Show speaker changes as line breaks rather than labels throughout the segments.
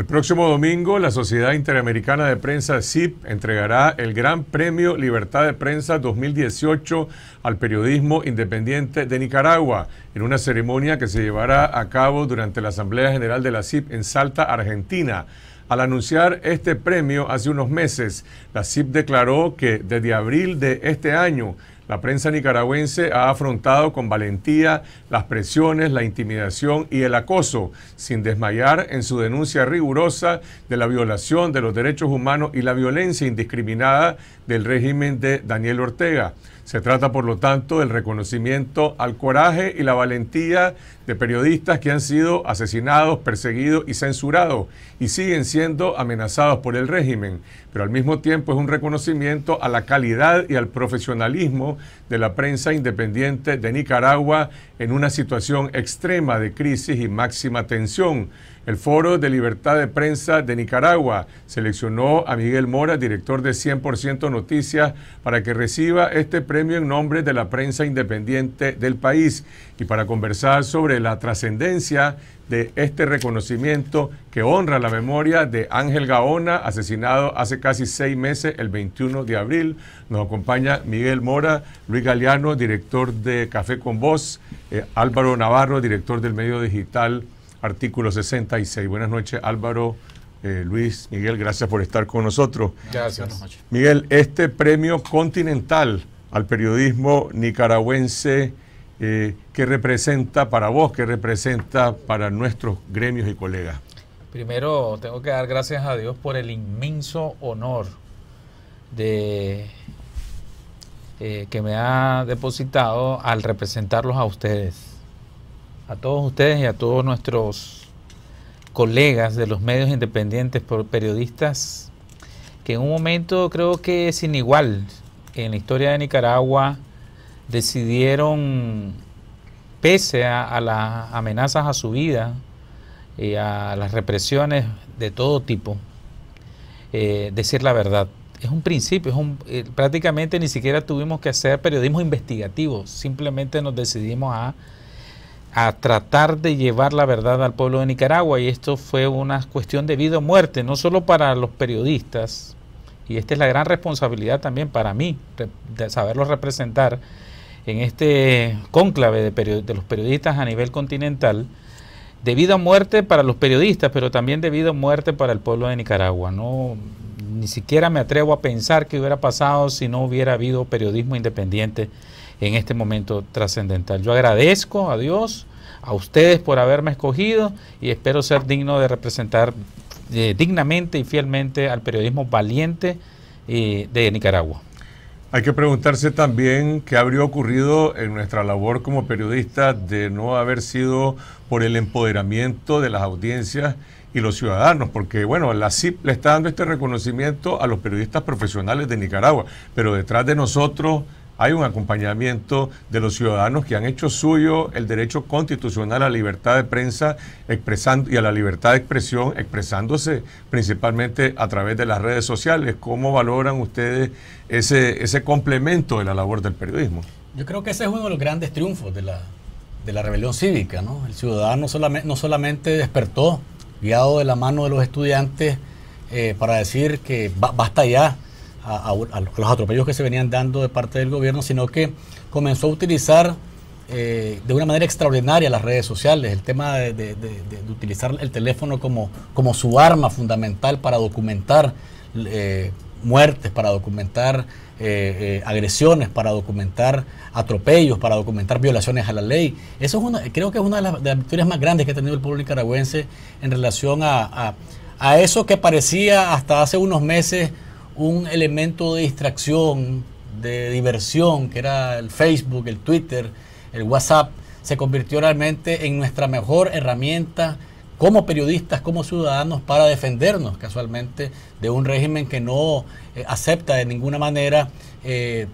El próximo domingo, la Sociedad Interamericana de Prensa, CIP, entregará el Gran Premio Libertad de Prensa 2018 al periodismo independiente de Nicaragua, en una ceremonia que se llevará a cabo durante la Asamblea General de la CIP en Salta, Argentina. Al anunciar este premio hace unos meses, la CIP declaró que desde abril de este año la prensa nicaragüense ha afrontado con valentía las presiones, la intimidación y el acoso, sin desmayar en su denuncia rigurosa de la violación de los derechos humanos y la violencia indiscriminada del régimen de Daniel Ortega. Se trata, por lo tanto, del reconocimiento al coraje y la valentía de periodistas que han sido asesinados, perseguidos y censurados y siguen siendo amenazados por el régimen, pero al mismo tiempo es un reconocimiento a la calidad y al profesionalismo de la prensa independiente de Nicaragua en una situación extrema de crisis y máxima tensión. El Foro de Libertad de Prensa de Nicaragua seleccionó a Miguel Mora, director de 100% Noticias, para que reciba este premio en nombre de la prensa independiente del país y para conversar sobre la trascendencia de este reconocimiento que honra la memoria de Ángel Gaona, asesinado hace casi seis meses, el 21 de abril. Nos acompaña Miguel Mora, Luis Galeano, director de Café con Voz, eh, Álvaro Navarro, director del medio digital artículo 66. Buenas noches, Álvaro. Eh, Luis, Miguel, gracias por estar con nosotros.
Gracias.
Miguel, este premio continental al periodismo nicaragüense, eh, ¿qué representa para vos, qué representa para nuestros gremios y colegas?
Primero, tengo que dar gracias a Dios por el inmenso honor de eh, que me ha depositado al representarlos a ustedes a todos ustedes y a todos nuestros colegas de los medios independientes, periodistas, que en un momento creo que sin igual en la historia de Nicaragua decidieron, pese a, las amenazas a su vida y a las represiones de todo tipo, eh, decir la verdad. Es un principio, es un, eh, prácticamente ni siquiera tuvimos que hacer periodismo investigativo, simplemente nos decidimos a a tratar de llevar la verdad al pueblo de Nicaragua y esto fue una cuestión de vida o muerte, no solo para los periodistas, y esta es la gran responsabilidad también para mí, de saberlo representar en este cónclave de, de los periodistas a nivel continental, de vida o muerte para los periodistas, pero también de vida o muerte para el pueblo de Nicaragua. No, ni siquiera me atrevo a pensar qué hubiera pasado si no hubiera habido periodismo independiente en este momento trascendental. Yo agradezco a Dios, a ustedes por haberme escogido y espero ser digno de representar eh, dignamente y fielmente al periodismo valiente eh, de Nicaragua.
Hay que preguntarse también qué habría ocurrido en nuestra labor como periodistas de no haber sido por el empoderamiento de las audiencias y los ciudadanos, porque bueno, la CIP le está dando este reconocimiento a los periodistas profesionales de Nicaragua, pero detrás de nosotros hay un acompañamiento de los ciudadanos que han hecho suyo el derecho constitucional a la libertad de prensa expresando, y a la libertad de expresión, expresándose principalmente a través de las redes sociales. ¿Cómo valoran ustedes ese, ese complemento de la labor del periodismo?
Yo creo que ese es uno de los grandes triunfos de la, de la rebelión cívica. ¿no? El ciudadano solamente, no solamente despertó, guiado de la mano de los estudiantes, eh, para decir que basta ya a, los atropellos que se venían dando de parte del gobierno, sino que comenzó a utilizar eh, de una manera extraordinaria las redes sociales, el tema de, utilizar el teléfono como, como, su arma fundamental para documentar eh, muertes, para documentar eh, agresiones, para documentar atropellos, para documentar violaciones a la ley. Eso es una, creo que es una de las, victorias más grandes que ha tenido el pueblo nicaragüense en relación a, a eso que parecía hasta hace unos meses un elemento de distracción, de diversión, que era el Facebook, el Twitter, el WhatsApp, se convirtió realmente en nuestra mejor herramienta como periodistas, como ciudadanos, para defendernos casualmente de un régimen que no eh, acepta de ninguna manera eh,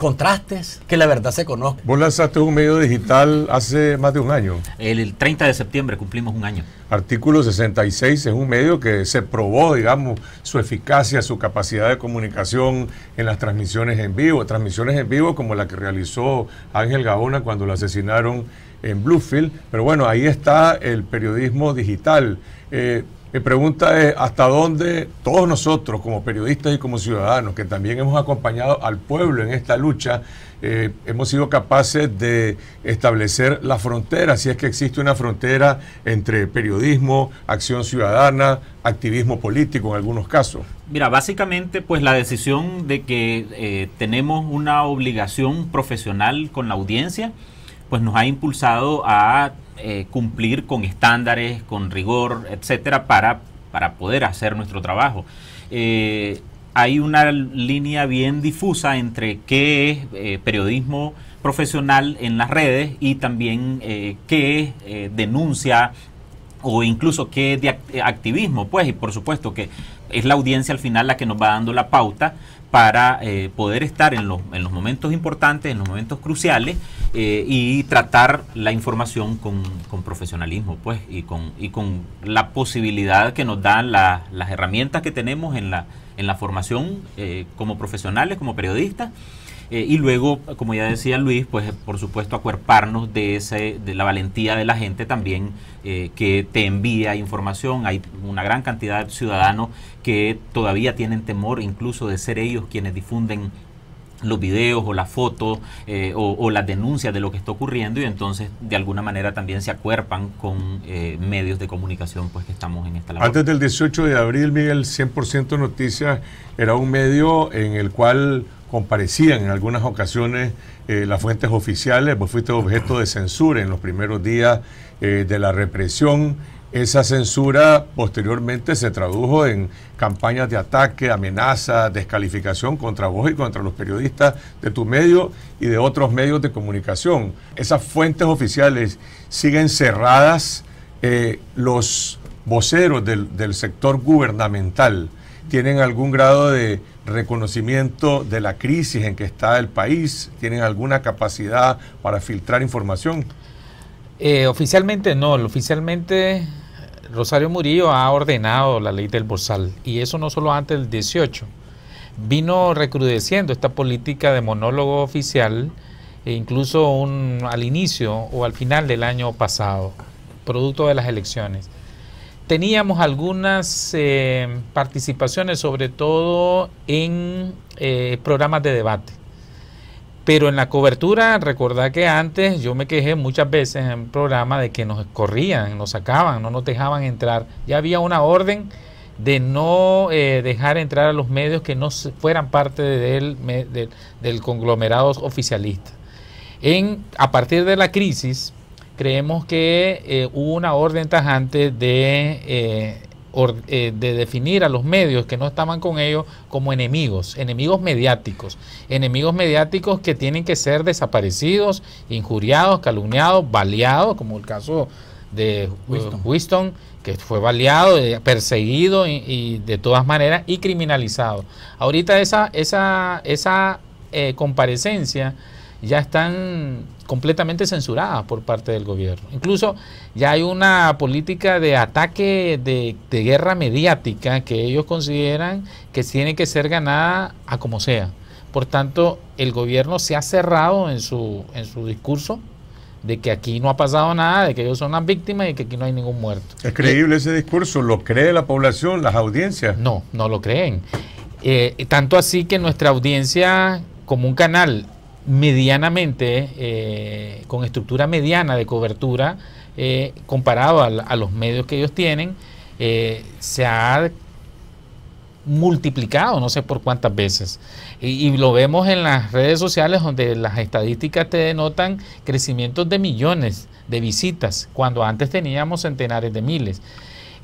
contrastes, que la verdad se conozca.
Vos lanzaste un medio digital hace más de un año.
El 30 de septiembre cumplimos un año.
Artículo 66 es un medio que se probó, digamos, su eficacia, su capacidad de comunicación en las transmisiones en vivo, transmisiones en vivo como la que realizó Ángel Gaona cuando lo asesinaron en Bluefield, pero bueno, ahí está el periodismo digital. Eh, mi pregunta es, ¿hasta dónde todos nosotros como periodistas y como ciudadanos, que también hemos acompañado al pueblo en esta lucha, eh, hemos sido capaces de establecer la frontera, si es que existe una frontera entre periodismo, acción ciudadana, activismo político en algunos casos?
Mira, básicamente pues la decisión de que eh, tenemos una obligación profesional con la audiencia, pues nos ha impulsado a eh, cumplir con estándares, con rigor, etcétera, para, para poder hacer nuestro trabajo. Eh, hay una línea bien difusa entre qué es eh, periodismo profesional en las redes y también qué es denuncia o incluso qué de activismo, pues, y por supuesto que es la audiencia al final la que nos va dando la pauta para eh, poder estar en los, en los, momentos importantes, en los momentos cruciales eh, y tratar la información con, profesionalismo, pues, y con, y con la posibilidad que nos dan las herramientas que tenemos en la, en la formación eh, como profesionales, como periodistas eh, y luego, como ya decía Luis, pues por supuesto acuerparnos de, ese, de la valentía de la gente también eh, que te envía información. Hay una gran cantidad de ciudadanos que todavía tienen temor incluso de ser ellos quienes difunden los videos o las fotos eh, o, las denuncias de lo que está ocurriendo y entonces de alguna manera también se acuerpan con medios de comunicación pues que estamos en esta labor.
Antes del 18 de abril, Miguel, 100% Noticias era un medio en el cual comparecían en algunas ocasiones eh, las fuentes oficiales, vos fuiste objeto de censura en los primeros días eh, de la represión. Esa censura posteriormente se tradujo en campañas de ataque, amenaza, descalificación contra vos y contra los periodistas de tu medio y de otros medios de comunicación. Esas fuentes oficiales siguen cerradas. Eh, los voceros del, del sector gubernamental tienen algún grado de reconocimiento de la crisis en que está el país? ¿Tienen alguna capacidad para filtrar información?
Eh, oficialmente no, oficialmente Rosario Murillo ha ordenado la ley del Borsal y eso no solo antes del 18. Vino recrudeciendo esta política de monólogo oficial e incluso al inicio o al final del año pasado, producto de las elecciones teníamos algunas eh, participaciones, sobre todo en eh, programas de debate. Pero en la cobertura, recordad que antes yo me quejé muchas veces en programa de que nos corrían, nos sacaban, no nos dejaban entrar. Ya había una orden de no eh, dejar entrar a los medios que no fueran parte del, del conglomerado oficialista. A partir de la crisis, creemos que eh, hubo una orden tajante de, eh, eh, de definir a los medios que no estaban con ellos como enemigos, enemigos mediáticos, enemigos mediáticos que tienen que ser desaparecidos, injuriados, calumniados, baleados, como el caso de Winston, que fue baleado, perseguido y, de todas maneras y criminalizado. Ahorita esa, esa, esa comparecencia ya están completamente censuradas por parte del gobierno. Incluso ya hay una política de ataque de, guerra mediática que ellos consideran que tiene que ser ganada a como sea. Por tanto, el gobierno se ha cerrado en su, en su discurso de que aquí no ha pasado nada, de que ellos son las víctimas y que aquí no hay ningún muerto.
¿Es creíble ese discurso? ¿Lo cree la población, las audiencias?
No, no lo creen. Eh, tanto así que nuestra audiencia, como un canal medianamente, eh, con estructura mediana de cobertura, eh, comparado a, los medios que ellos tienen, eh, se ha multiplicado, no sé por cuántas veces. Y, lo vemos en las redes sociales donde las estadísticas te denotan crecimientos de millones de visitas, cuando antes teníamos centenares de miles.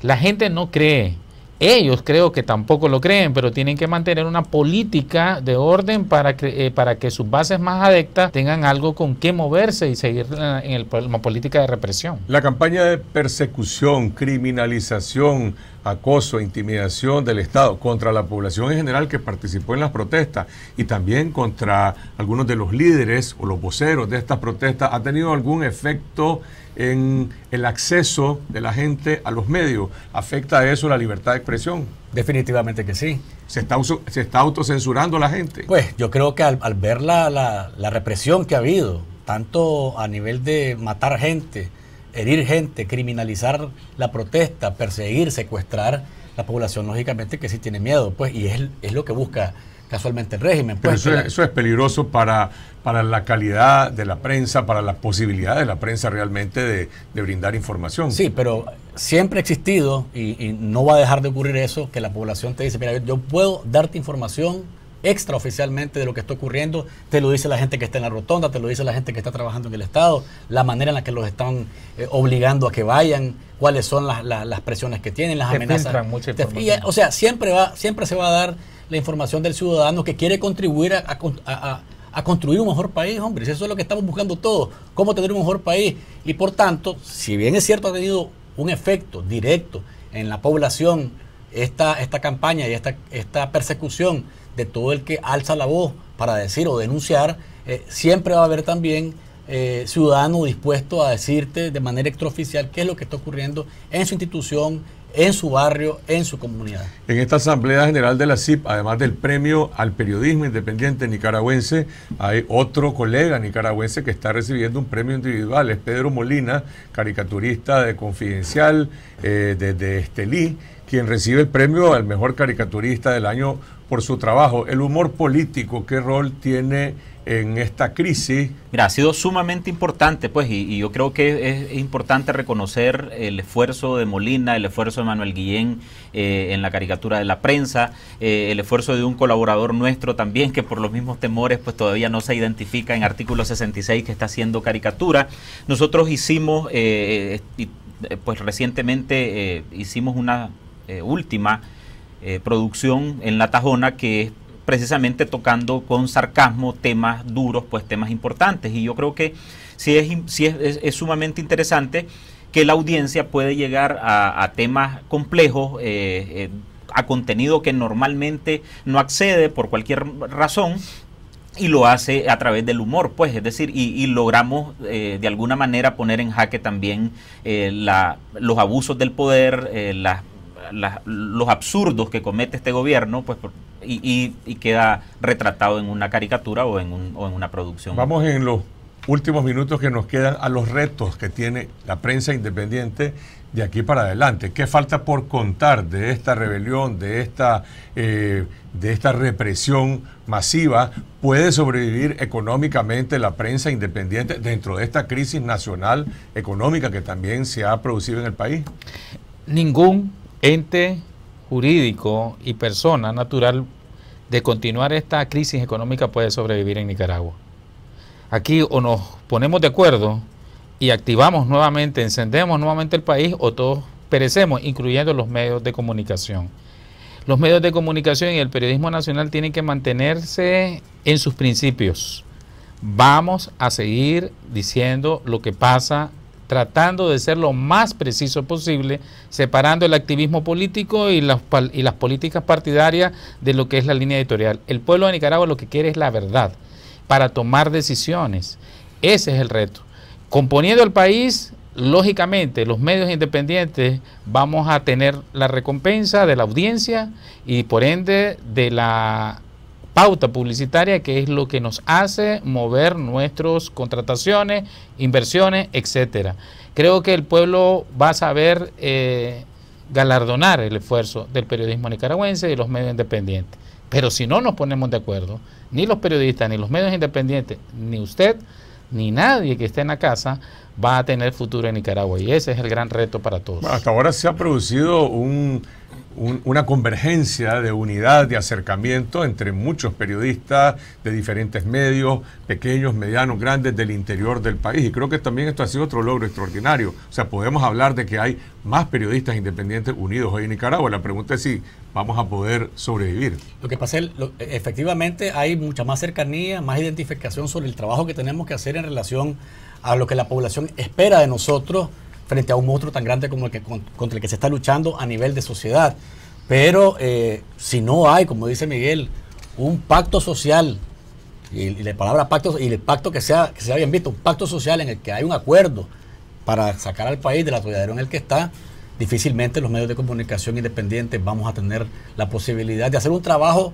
La gente no cree ellos creo que tampoco lo creen, pero tienen que mantener una política de orden para que, eh, para que sus bases más adectas tengan algo con qué moverse y seguir en, el, la política de represión.
La campaña de persecución, criminalización, acoso, intimidación del Estado contra la población en general que participó en las protestas y también contra algunos de los líderes o los voceros de estas protestas ha tenido algún efecto en el acceso de la gente a los medios. ¿Afecta a eso la libertad de expresión?
Definitivamente que sí.
¿Se está, se está autocensurando la gente?
Pues yo creo que al, ver la, represión que ha habido tanto a nivel de matar gente, herir gente, criminalizar la protesta, perseguir, secuestrar, la población lógicamente que sí tiene miedo, pues, y es, es lo que busca casualmente el régimen.
Pero
Pues,
eso,
que
eso es peligroso para, para la calidad de la prensa, para la posibilidad de la prensa realmente de, de brindar información.
Sí, pero siempre ha existido y, y no va a dejar de ocurrir eso, que la población te dice, mira, yo puedo darte información extraoficialmente de lo que está ocurriendo, te lo dice la gente que está en la rotonda, te lo dice la gente que está trabajando en el Estado, la manera en la que los están eh, obligando a que vayan, cuáles son las, las- las presiones que tienen, las
Te
amenazas.
mucha
y, o sea, siempre, va, siempre se va a dar la información del ciudadano que quiere contribuir a, a con- a- a- a construir un mejor país, hombre. Eso es lo que estamos buscando todos, cómo tener un mejor país. Y por tanto, si bien es cierto ha tenido un efecto directo en la población esta, esta campaña y esta, esta persecución de todo el que alza la voz para decir o denunciar, eh, siempre va a haber también eh, ciudadano dispuesto a decirte de manera extraoficial qué es lo que está ocurriendo en su institución, en su barrio, en su comunidad.
En esta Asamblea General de la CIP, además del premio al periodismo independiente nicaragüense, hay otro colega nicaragüense que está recibiendo un premio individual. Es Pedro Molina, caricaturista de Confidencial, eh, desde Estelí, quien recibe el premio al mejor caricaturista del año por su trabajo. El humor político, ¿qué rol tiene en esta crisis?
Mira, ha sido sumamente importante, pues, y, yo creo que es, importante reconocer el esfuerzo de Molina, el esfuerzo de Manuel Guillén eh, en la caricatura de la prensa, eh, el esfuerzo de un colaborador nuestro también, que por los mismos temores, pues todavía no se identifica en artículo 66 que está haciendo caricatura. Nosotros hicimos, eh, pues recientemente hicimos una última eh, producción en La Tajona que es precisamente tocando con sarcasmo temas duros, pues temas importantes. Y yo creo que sí es, sí es, es- sumamente interesante que la audiencia puede llegar a, temas complejos, eh, eh, a contenido que normalmente no accede por cualquier razón y lo hace a través del humor, pues, es decir, y, y logramos eh, de alguna manera poner en jaque también la- los abusos del poder, las- los absurdos que comete este gobierno, pues, por- y, y- y queda retratado en una caricatura o en, un- o en una producción.
Vamos en los últimos minutos que nos quedan a los retos que tiene la prensa independiente de aquí para adelante. ¿Qué falta por contar de esta rebelión, de esta, eh, de esta represión masiva? ¿Puede sobrevivir económicamente la prensa independiente dentro de esta crisis nacional económica que también se ha producido en el país?
ningún ente jurídico y persona natural de continuar esta crisis económica puede sobrevivir en Nicaragua. Aquí o nos ponemos de acuerdo y activamos nuevamente, encendemos nuevamente el país o todos perecemos, incluyendo los medios de comunicación. Los medios de comunicación y el periodismo nacional tienen que mantenerse en sus principios. Vamos a seguir diciendo lo que pasa, tratando de ser lo más preciso posible, separando el activismo político y las, y las políticas partidarias de lo que es la línea editorial. El pueblo de Nicaragua lo que quiere es la verdad para tomar decisiones. Ese es el reto. Componiendo el país, lógicamente, los medios independientes vamos a tener la recompensa de la audiencia y por ende de la pauta publicitaria, que es lo que nos hace mover nuestras contrataciones, inversiones, etcétera. Creo que el pueblo va a saber eh, galardonar el esfuerzo del periodismo nicaragüense y de los medios independientes. Pero si no nos ponemos de acuerdo, ni los periodistas, ni los medios independientes, ni usted, ni nadie que esté en la casa va a tener futuro en Nicaragua. Y ese es el gran reto para todos.
Hasta ahora se ha producido un- un- una convergencia de unidad, de acercamiento entre muchos periodistas de diferentes medios, pequeños, medianos, grandes del interior del país. Y creo que también esto ha sido otro logro extraordinario. O sea, podemos hablar de que hay más periodistas independientes unidos hoy en Nicaragua. La pregunta es si vamos a poder sobrevivir.
Lo que pasa es, lo- efectivamente, hay mucha más cercanía, más identificación sobre el trabajo que tenemos que hacer en relación a lo que la población espera de nosotros frente a un monstruo tan grande como el que con- contra el que se está luchando a nivel de sociedad. Pero eh, si no hay, como dice Miguel, un pacto social y, la palabra pacto y el pacto que sea que sea bien visto, un pacto social en el que hay un acuerdo para sacar al país del atolladero en el que está, difícilmente los medios de comunicación independientes vamos a tener la posibilidad de hacer un trabajo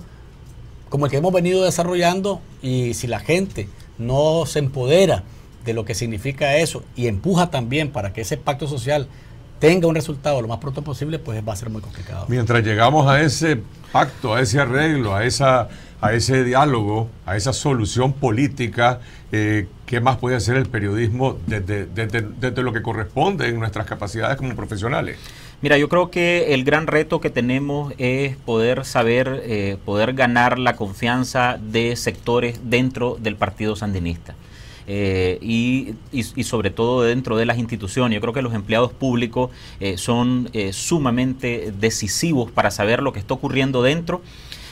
como el que hemos venido desarrollando y si la gente no se empodera de lo que significa eso y empuja también para que ese pacto social tenga un resultado lo más pronto posible, pues va a ser muy complicado.
Mientras llegamos a ese pacto, a ese arreglo, a, esa, a ese diálogo, a esa solución política, eh, ¿qué más puede hacer el periodismo desde, desde, lo que corresponde en nuestras capacidades como profesionales?
Mira, yo creo que el gran reto que tenemos es poder saber, eh, poder ganar la confianza de sectores dentro del Partido Sandinista. Eh, y, sobre todo dentro de las instituciones. Yo creo que los empleados públicos eh, son eh, sumamente decisivos para saber lo que está ocurriendo dentro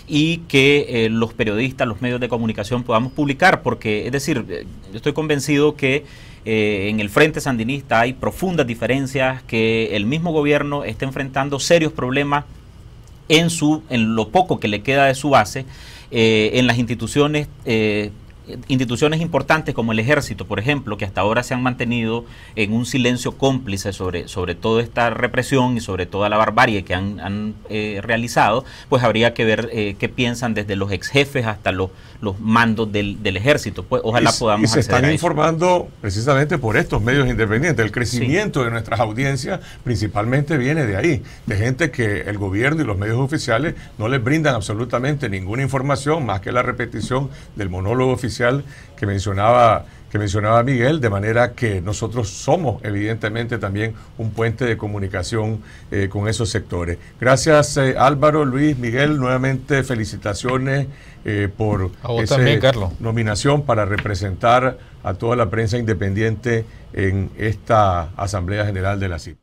y que los periodistas, los medios de comunicación podamos publicar, porque es decir, yo estoy convencido que en el Frente Sandinista hay profundas diferencias, que el mismo gobierno está enfrentando serios problemas en, su, en lo poco que le queda de su base, en las instituciones instituciones importantes como el ejército, por ejemplo, que hasta ahora se han mantenido en un silencio cómplice sobre, sobre toda esta represión y sobre toda la barbarie que han, eh, realizado, pues habría que ver eh, qué piensan desde los ex jefes hasta los, los mandos del, ejército. Pues ojalá podamos.
Y se están informando precisamente por estos medios independientes. El crecimiento de nuestras audiencias principalmente viene de ahí, de gente que el gobierno y los medios oficiales no les brindan absolutamente ninguna información más que la repetición del monólogo oficial que mencionaba que mencionaba Miguel, de manera que nosotros somos evidentemente también un puente de comunicación eh, con esos sectores. Gracias eh, Álvaro, Luis, Miguel, nuevamente felicitaciones eh, por
esa
nominación para representar a toda la prensa independiente en esta Asamblea General de la CIP.